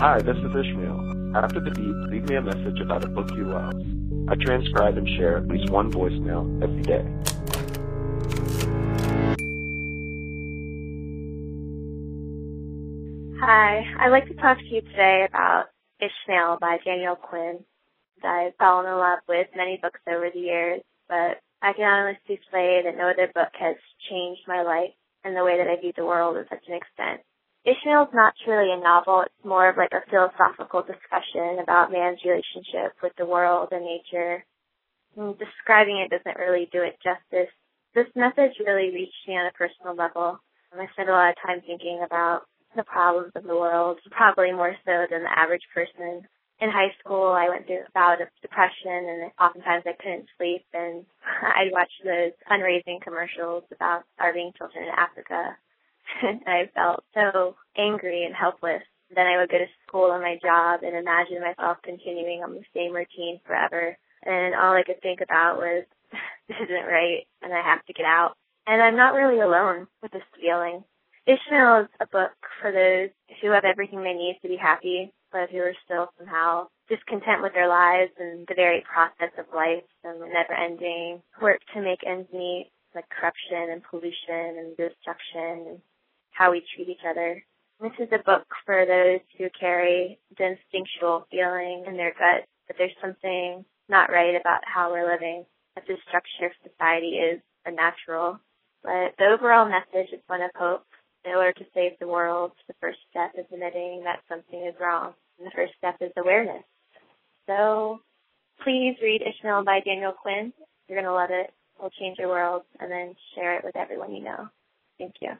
Hi, this is Ishmael. After the beep, leave me a message about a book you love. I transcribe and share at least one voicemail every day. Hi, I'd like to talk to you today about Ishmael by Daniel Quinn. I've fallen in love with many books over the years, but I can honestly say that no other book has changed my life and the way that I view the world to such an extent. Ishmael's not truly a novel. It's more of like a philosophical discussion about man's relationship with the world and nature. And describing it doesn't really do it justice. This message really reached me on a personal level. I spent a lot of time thinking about the problems of the world, probably more so than the average person. In high school, I went through a bout of depression and oftentimes I couldn't sleep and I'd watch those fundraising commercials about starving children in Africa and I felt so angry and helpless. Then I would go to school and my job and imagine myself continuing on the same routine forever. And all I could think about was, this isn't right and I have to get out. And I'm not really alone with this feeling. Ishmael is a book for those who have everything they need to be happy, but who are still somehow discontent with their lives and the very process of life and the never ending work to make ends meet, like corruption and pollution and destruction and how we treat each other. This is a book for those who carry the instinctual feeling in their gut that there's something not right about how we're living, that the structure of society is unnatural. But the overall message is one of hope. In order to save the world, the first step is admitting that something is wrong. And the first step is awareness. So please read Ishmael by Daniel Quinn. You're going to love it. It'll change your world and then share it with everyone you know. Thank you.